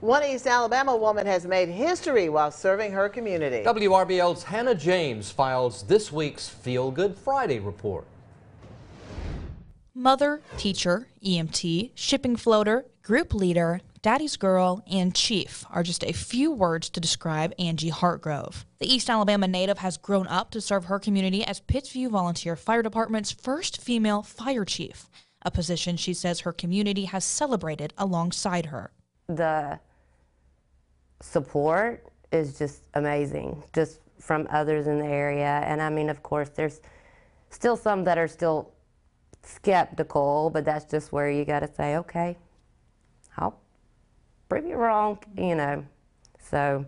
One East Alabama woman has made history while serving her community. WRBL's Hannah James files this week's Feel Good Friday report. Mother, teacher, EMT, shipping floater, group leader, daddy's girl, and chief are just a few words to describe Angie Hartgrove. The East Alabama native has grown up to serve her community as Pittsview Volunteer Fire Department's first female fire chief, a position she says her community has celebrated alongside her. The support is just amazing, just from others in the area. And I mean, of course, there's still some that are still skeptical, but that's just where you got to say, okay, I'll prove you wrong, you know. So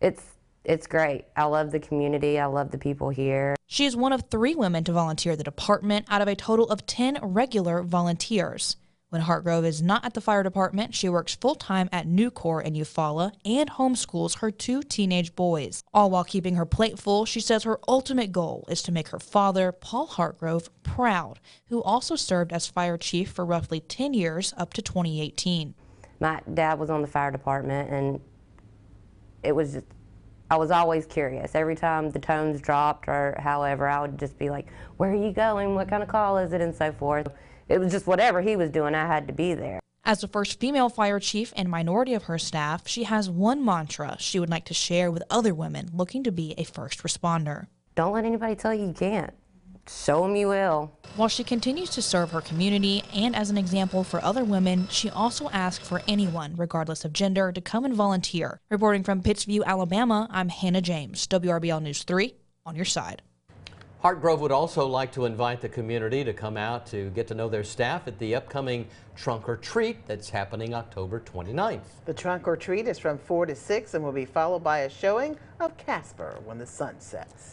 it's it's great. I love the community. I love the people here. She is one of three women to volunteer the department out of a total of 10 regular volunteers. When Hartgrove is not at the fire department, she works full time at Nucor in Eufaula and homeschools her two teenage boys. All while keeping her plate full, she says her ultimate goal is to make her father, Paul Hartgrove, proud, who also served as fire chief for roughly 10 years up to 2018. My dad was on the fire department, and it was just, I was always curious. Every time the tones dropped or however, I would just be like, Where are you going? What kind of call is it? And so forth it was just whatever he was doing, I had to be there. As the first female fire chief and minority of her staff, she has one mantra she would like to share with other women looking to be a first responder. Don't let anybody tell you you can't. Show them you will. While she continues to serve her community and as an example for other women, she also asks for anyone, regardless of gender, to come and volunteer. Reporting from Pittsview, Alabama, I'm Hannah James, WRBL News 3, on your side. Hartgrove would also like to invite the community to come out to get to know their staff at the upcoming Trunk or Treat that's happening October 29th. The Trunk or Treat is from 4 to 6 and will be followed by a showing of Casper when the sun sets.